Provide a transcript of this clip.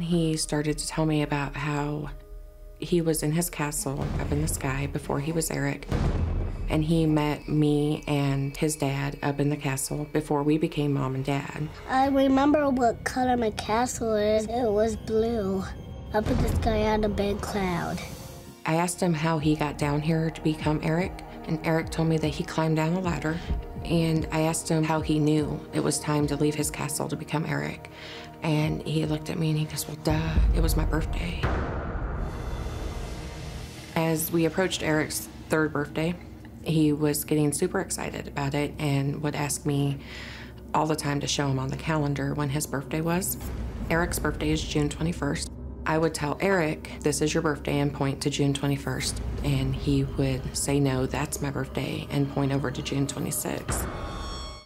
He started to tell me about how he was in his castle up in the sky before he was Eric. And he met me and his dad up in the castle before we became mom and dad. I remember what color my castle is. It was blue. Up in the sky on a big cloud. I asked him how he got down here to become Eric, and Eric told me that he climbed down a ladder. And I asked him how he knew it was time to leave his castle to become Eric. And he looked at me and he goes, Well, duh, it was my birthday. As we approached Eric's third birthday, he was getting super excited about it and would ask me all the time to show him on the calendar when his birthday was. Eric's birthday is June 21st. I would tell Eric, This is your birthday, and point to June 21st. And he would say, No, that's my birthday, and point over to June 26th.